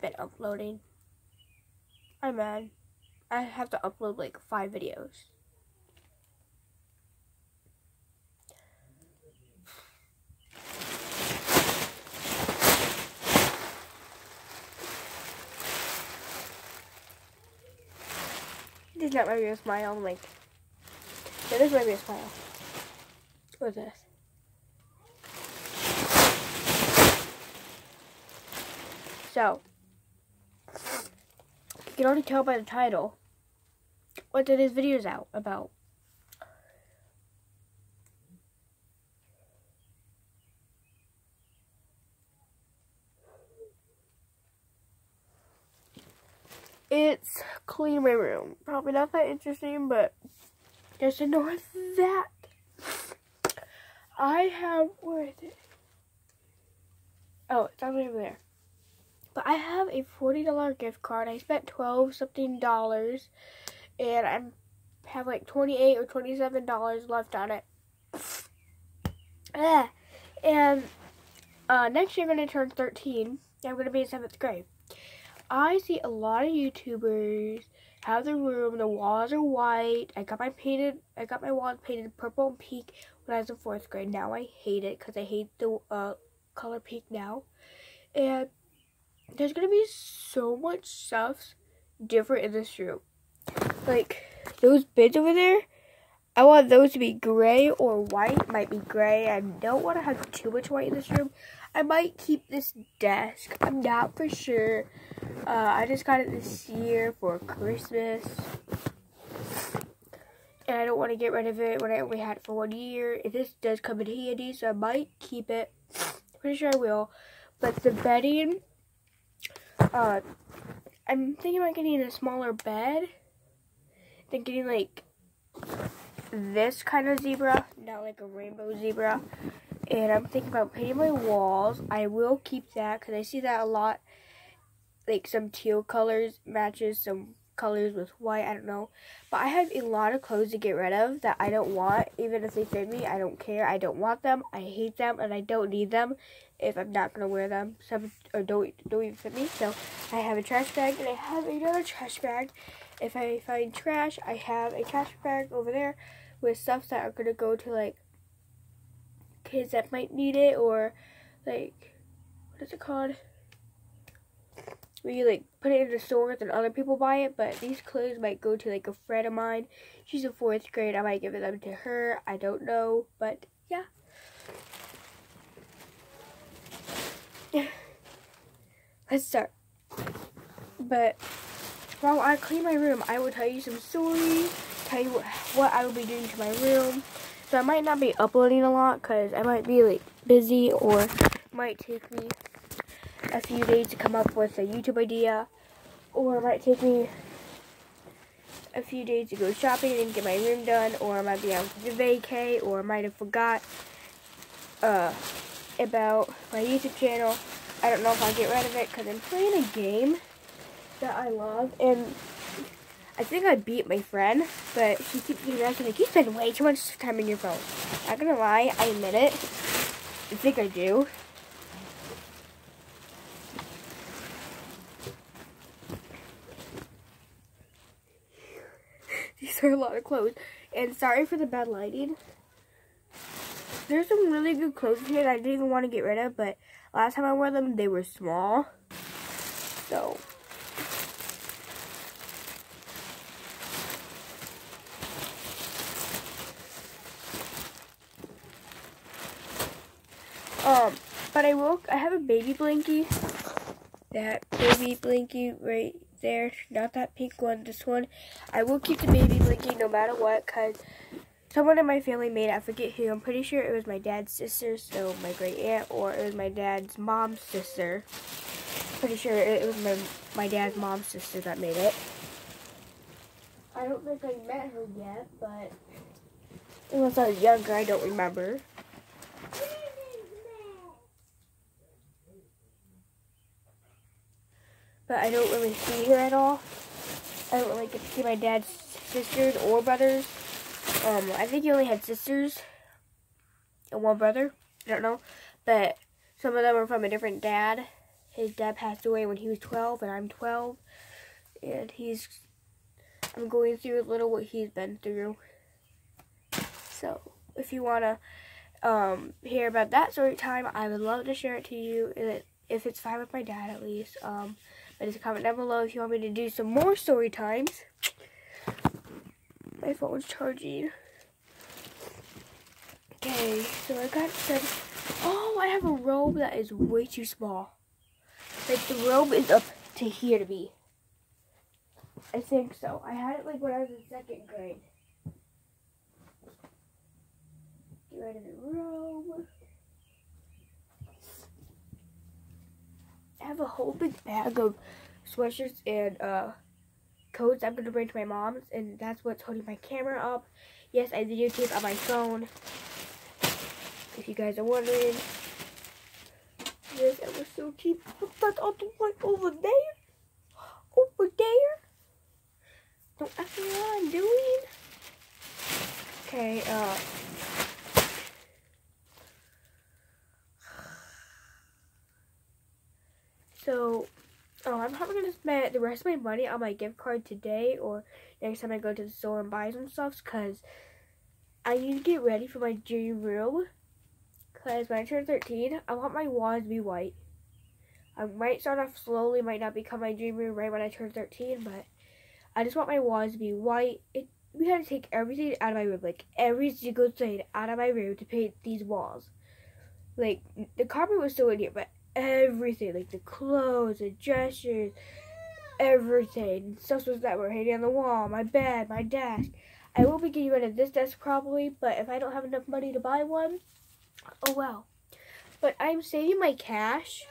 been uploading. I'm mad. I have to upload like five videos. This is not my real smile. I'm like, yeah, this is my real smile. What's this? So, can already tell by the title what today's video is out about. It's clean my room. Probably not that interesting, but just ignore that. I have, where is it? Oh, it's not over there. But I have a $40 gift card. I spent 12 something dollars and I have like 28 or 27 dollars left on it. Ah, and uh, next year I'm going to turn 13. I'm going to be in 7th grade. I see a lot of YouTubers have the room, the walls are white. I got my painted, I got my walls painted purple and pink when I was in 4th grade. Now I hate it because I hate the uh, color pink now. And there's gonna be so much stuff different in this room. Like those beds over there, I want those to be gray or white. Might be gray. I don't want to have too much white in this room. I might keep this desk. I'm not for sure. Uh, I just got it this year for Christmas. And I don't want to get rid of it when I only had it for one year. If this does come in handy, so I might keep it. Pretty sure I will. But the bedding uh, I'm thinking about getting a smaller bed. Then getting like this kind of zebra, not like a rainbow zebra. And I'm thinking about painting my walls. I will keep that because I see that a lot. Like some teal colors matches some colors with white. I don't know. But I have a lot of clothes to get rid of that I don't want. Even if they fit me, I don't care. I don't want them. I hate them and I don't need them if I'm not gonna wear them. Some or don't don't even fit me. So I have a trash bag and I have another trash bag. If I find trash, I have a trash bag over there with stuff that are gonna go to like kids that might need it or like what is it called? Where you like put it in the stores and other people buy it, but these clothes might go to like a friend of mine. She's in fourth grade. I might give it them to her. I don't know, but yeah. Let's start. But while I clean my room, I will tell you some stories, tell you what, what I will be doing to my room. So I might not be uploading a lot because I might be like busy or might take me a few days to come up with a YouTube idea or it might take me a few days to go shopping and get my room done or I might be on the vacay or I might have forgot uh, about my YouTube channel. I don't know if I'll get rid of it because I'm playing a game that I love. And I think I beat my friend, but she keeps getting mad. like, you spend way too much time on your phone. Not gonna lie, I admit it. I think I do. Are a lot of clothes. And sorry for the bad lighting. There's some really good clothes here that I didn't even want to get rid of, but last time I wore them, they were small. So, Um, but I will, I have a baby blankie. That baby blankie right there. Not that pink one, this one. I will keep the baby blankie no matter what, because someone in my family made it. I forget who. I'm pretty sure it was my dad's sister, so my great aunt, or it was my dad's mom's sister. Pretty sure it was my my dad's mom's sister that made it. I don't think I met her yet, but unless I was younger, I don't remember. But I don't really see her at all. I don't really get to see my dad's sisters or brothers. Um, I think he only had sisters and one brother. I don't know. But some of them are from a different dad. his dad passed away when he was 12 and I'm 12. And he's, I'm going through a little what he's been through. So if you want to um, hear about that story time, I would love to share it to you. If it's fine with my dad at least. Um, just comment down below if you want me to do some more story times. My phone's charging. Okay, so I got some. Oh, I have a robe that is way too small. Like the robe is up to here to me. I think so. I had it like when I was in second grade. Get rid of the robe. I have a whole big bag of sweatshirts and uh, coats I'm going to bring to my mom's, and that's what's holding my camera up. Yes, I videotape on my phone, if you guys are wondering. Yes, it was so cheap. That all the way over there. Over there. Don't ask me what I'm doing. Okay, uh... So, oh, I'm probably going to spend the rest of my money on my gift card today or next time I go to the store and buy some stuff because I need to get ready for my dream room. Because when I turn 13, I want my walls to be white. I might start off slowly, might not become my dream room right when I turn 13, but I just want my walls to be white. It, we had to take everything out of my room, like every single thing out of my room to paint these walls. Like, the carpet was still in here, but everything, like the clothes, the gestures, everything. Stuff that were hanging on the wall, my bed, my desk. I will be getting rid of this desk probably, but if I don't have enough money to buy one, oh well. But I'm saving my cash.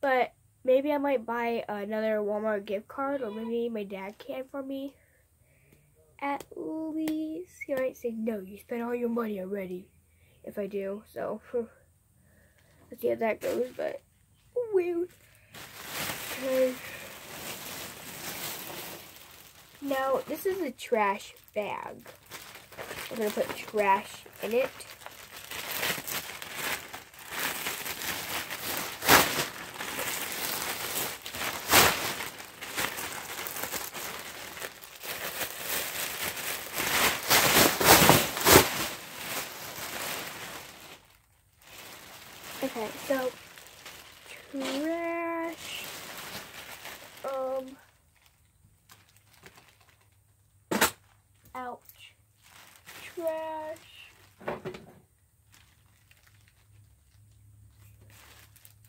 But maybe I might buy another Walmart gift card, or maybe my dad can for me. At least he might say, no, you spent all your money already if I do. So let's see how that goes. But weird. Okay. Now this is a trash bag. I'm gonna put trash in it. Okay, so trash. Um. Ouch. Trash.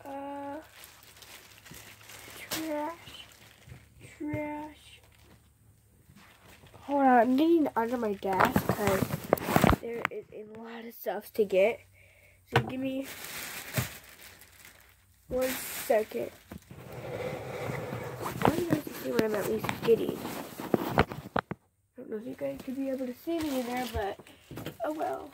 Uh. Trash. Trash. Hold on, I'm getting under my desk because there is a lot of stuff to get. So give me one second. I want you guys to see what I'm at least getting. I don't know if you guys could be able to see me in there, but oh well.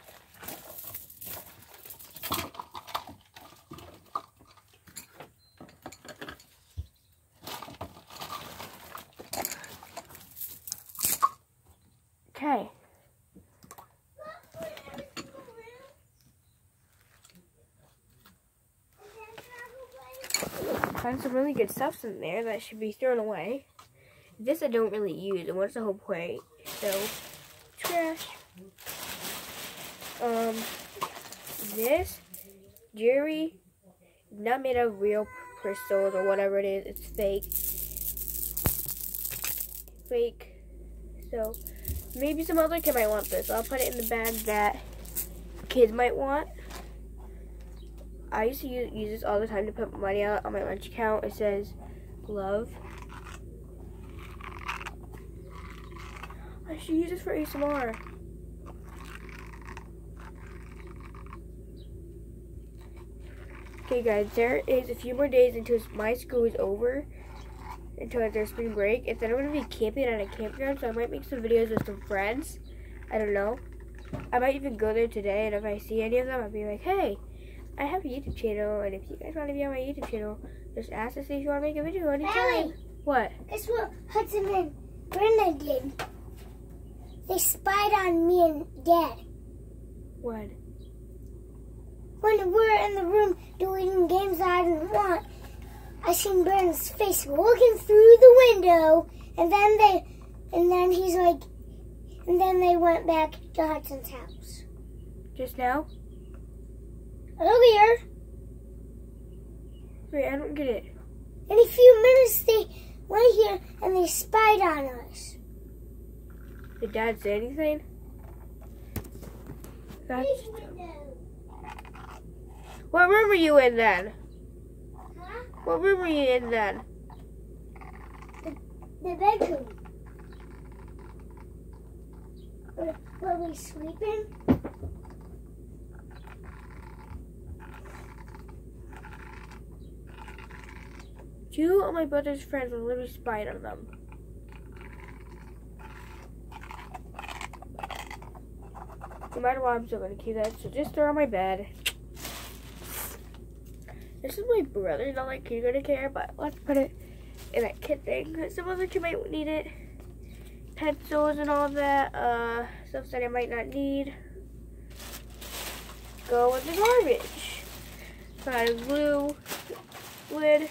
Okay. Some really good stuff in there that should be thrown away. This I don't really use, and what's the whole point? So, trash. Um, this jewelry, not made of real crystals or whatever it is. It's fake. Fake. So, maybe some other kid might want this. I'll put it in the bag that kids might want. I used to use, use this all the time to put money out on my lunch account. It says love. I should use this for ASMR. Okay guys, there is a few more days until my school is over. Until their spring break. And then I'm going to be camping at a campground. So I might make some videos with some friends. I don't know. I might even go there today. And if I see any of them, I'll be like, hey. I have a YouTube channel, and if you guys want to be on my YouTube channel, just ask to see if you want to make a video anytime. Ellie, what? Guess what Hudson and Brenda did? They spied on me and Dad. What? when we're in the room doing games that I didn't want, I seen Brandon's face looking through the window, and then they, and then he's like, and then they went back to Hudson's house Just now? Earlier. Wait, I don't get it. In a few minutes, they went here and they spied on us. Did Dad say anything? That's, what room were you in then? Huh? What room were you in then? The bedroom. Were, were we sleeping? Two of my brother's friends literally spying on them. No matter what, I'm still gonna keep that. So just throw on my bed. This is my brother. Not like you're gonna care, but let's put it in that kid thing. Some other kid might need it. Pencils and all that. Uh, stuff that I might not need. Go in the garbage. Find a glue lid.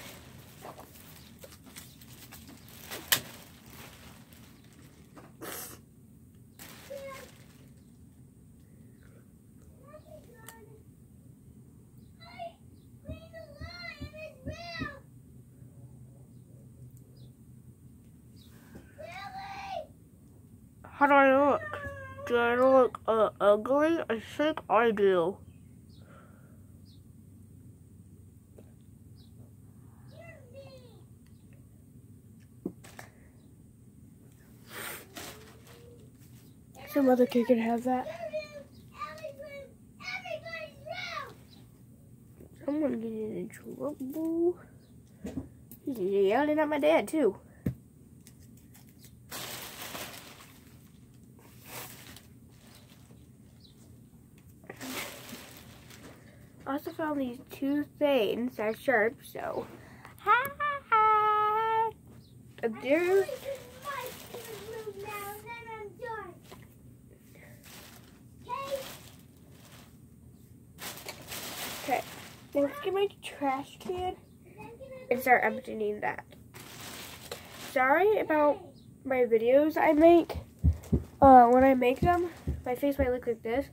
How do I look? Do I look uh, ugly? I think I do. Some other kid can have that. Someone getting in trouble. He's yelling at my dad too. I also found these two things that are sharp, so. Ha ha ha! There's Okay, now let's get my trash can and start emptying that. Sorry about my videos I make. Uh, when I make them, my face might look like this.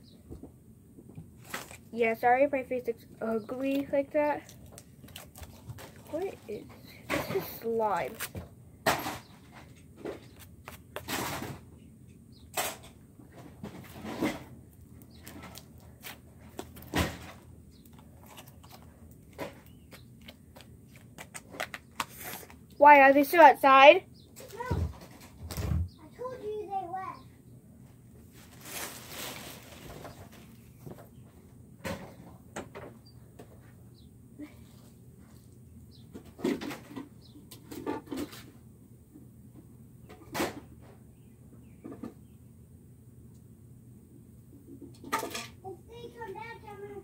Yeah, sorry if my face looks ugly like that. What is this? is slime. Why are they still outside? No. I told you they left. If they come back, I'm gonna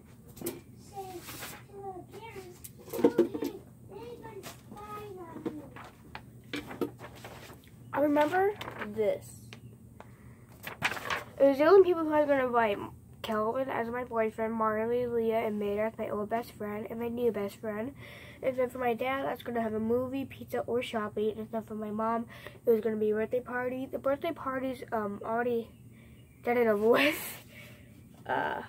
say to the parents, okay, they've been spying on you. I remember this. It was the only people who I was going to invite Kelvin as my boyfriend, Marley, Leah, and Maida as my old best friend, and my new best friend. And then for my dad, I was going to have a movie, pizza, or shopping. And then for my mom, it was going to be a birthday party. The birthday party's um, already done and over with. Uh,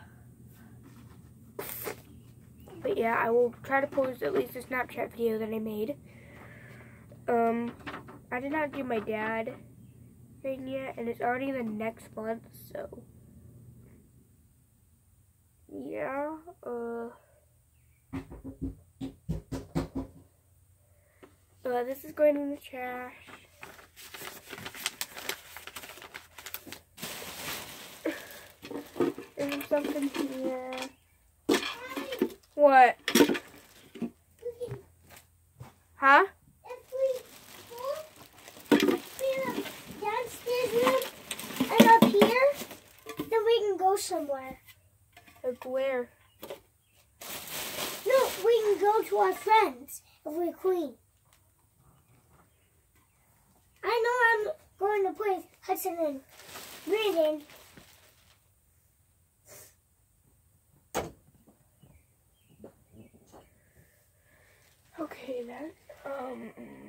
but yeah, I will try to post at least a Snapchat video that I made. Um, I did not do my dad thing yet, and it's already the next month, so yeah. Uh, uh this is going in the trash. There's something here. What? Huh? we can go somewhere. Like where? No, we can go to our friends if we're queen. I know I'm going to play Hudson and Brandon. Okay then. Um.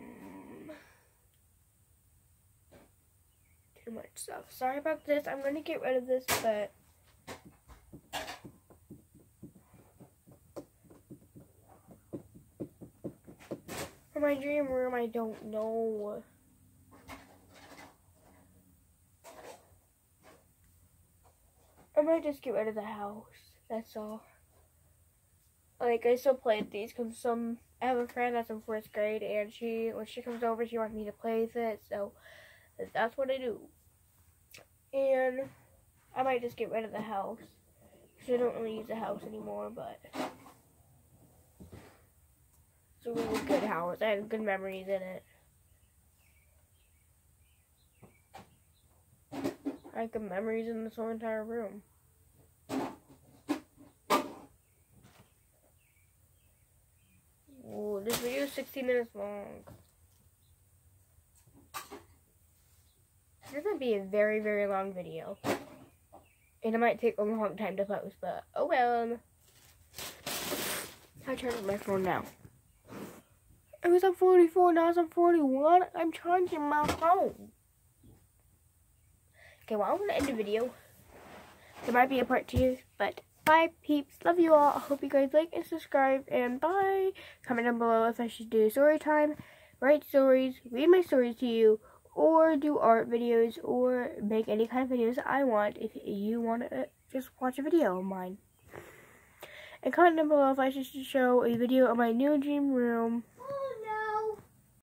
Too much stuff. Sorry about this. I'm gonna get rid of this, but for my dream room, I don't know. I might just get rid of the house. That's all. Like I still play with these because some I have a friend that's in fourth grade and she when she comes over she wants me to play with it so that's what I do. And I might just get rid of the house because I don't really use the house anymore but it's a really good house. I have good memories in it. I have good memories in this whole entire room. Ooh, this video is 60 minutes long. This might be a very, very long video. And it might take a long time to post, but oh well. I charge my phone now. It was on 44, now it's on 41. I'm charging my phone. Okay, well, I'm to end the video. There might be a part two, but bye, peeps. Love you all. I hope you guys like and subscribe, and bye. Comment down below if I should do story time, write stories, read my stories to you, or do art videos, or make any kind of videos I want if you want to just watch a video of mine. And comment down below if I should show a video of my new dream room